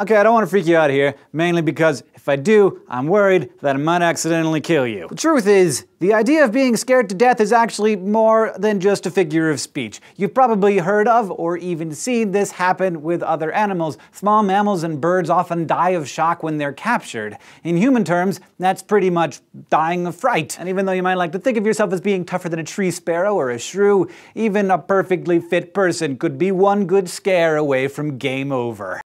Okay, I don't want to freak you out here, mainly because if I do, I'm worried that I might accidentally kill you. The truth is, the idea of being scared to death is actually more than just a figure of speech. You've probably heard of or even seen this happen with other animals. Small mammals and birds often die of shock when they're captured. In human terms, that's pretty much dying of fright. And even though you might like to think of yourself as being tougher than a tree sparrow or a shrew, even a perfectly fit person could be one good scare away from game over.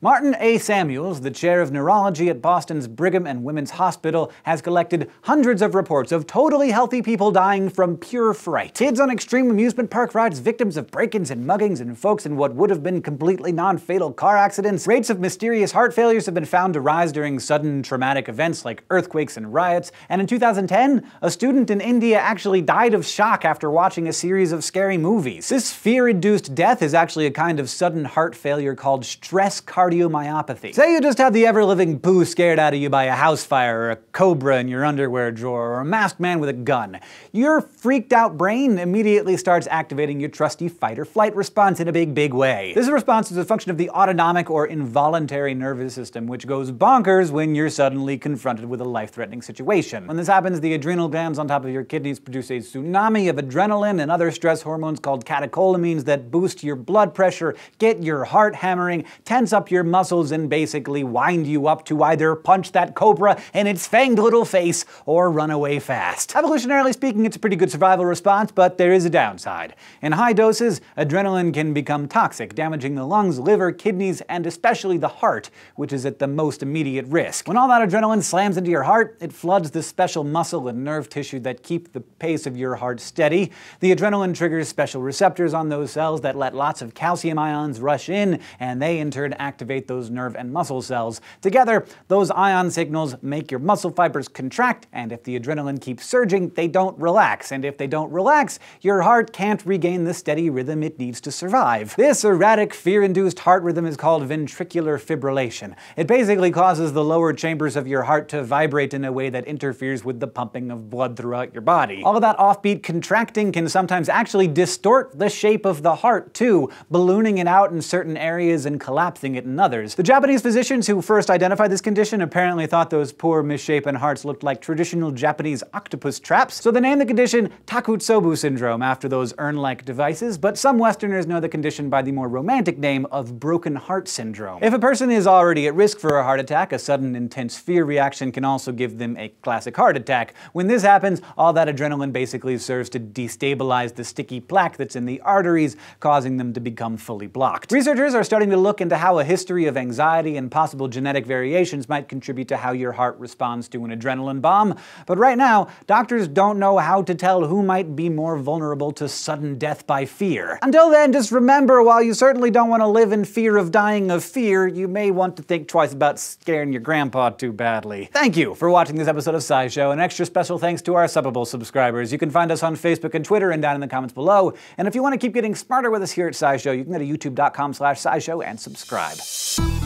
Martin A. Samuels, the chair of neurology at Boston's Brigham and Women's Hospital, has collected hundreds of reports of totally healthy people dying from pure fright. Kids on extreme amusement park rides, victims of break-ins and muggings, and folks in what would have been completely non-fatal car accidents. Rates of mysterious heart failures have been found to rise during sudden traumatic events like earthquakes and riots. And in 2010, a student in India actually died of shock after watching a series of scary movies. This fear-induced death is actually a kind of sudden heart failure called stress cardiomyopathy cardiomyopathy. Say you just have the ever-living boo scared out of you by a house fire, or a cobra in your underwear drawer, or a masked man with a gun. Your freaked out brain immediately starts activating your trusty fight or flight response in a big, big way. This response is a function of the autonomic or involuntary nervous system, which goes bonkers when you're suddenly confronted with a life-threatening situation. When this happens, the adrenal glands on top of your kidneys produce a tsunami of adrenaline and other stress hormones called catecholamines that boost your blood pressure, get your heart hammering, tense up your your muscles and basically wind you up to either punch that cobra in its fanged little face or run away fast. Evolutionarily speaking, it's a pretty good survival response, but there is a downside. In high doses, adrenaline can become toxic, damaging the lungs, liver, kidneys, and especially the heart, which is at the most immediate risk. When all that adrenaline slams into your heart, it floods the special muscle and nerve tissue that keep the pace of your heart steady. The adrenaline triggers special receptors on those cells that let lots of calcium ions rush in, and they in turn activate activate those nerve and muscle cells. Together, those ion signals make your muscle fibers contract, and if the adrenaline keeps surging, they don't relax. And if they don't relax, your heart can't regain the steady rhythm it needs to survive. This erratic, fear-induced heart rhythm is called ventricular fibrillation. It basically causes the lower chambers of your heart to vibrate in a way that interferes with the pumping of blood throughout your body. All of that offbeat contracting can sometimes actually distort the shape of the heart, too, ballooning it out in certain areas and collapsing it in others. The Japanese physicians who first identified this condition apparently thought those poor misshapen hearts looked like traditional Japanese octopus traps, so they named the condition Takotsubo syndrome after those urn-like devices, but some Westerners know the condition by the more romantic name of broken heart syndrome. If a person is already at risk for a heart attack, a sudden intense fear reaction can also give them a classic heart attack. When this happens, all that adrenaline basically serves to destabilize the sticky plaque that's in the arteries, causing them to become fully blocked. Researchers are starting to look into how a history history of anxiety and possible genetic variations might contribute to how your heart responds to an adrenaline bomb, but right now, doctors don't know how to tell who might be more vulnerable to sudden death by fear. Until then, just remember, while you certainly don't want to live in fear of dying of fear, you may want to think twice about scaring your grandpa too badly. Thank you for watching this episode of SciShow, and extra special thanks to our Subbable subscribers. You can find us on Facebook and Twitter and down in the comments below. And if you want to keep getting smarter with us here at SciShow, you can go to youtube.com slash scishow and subscribe. Bye.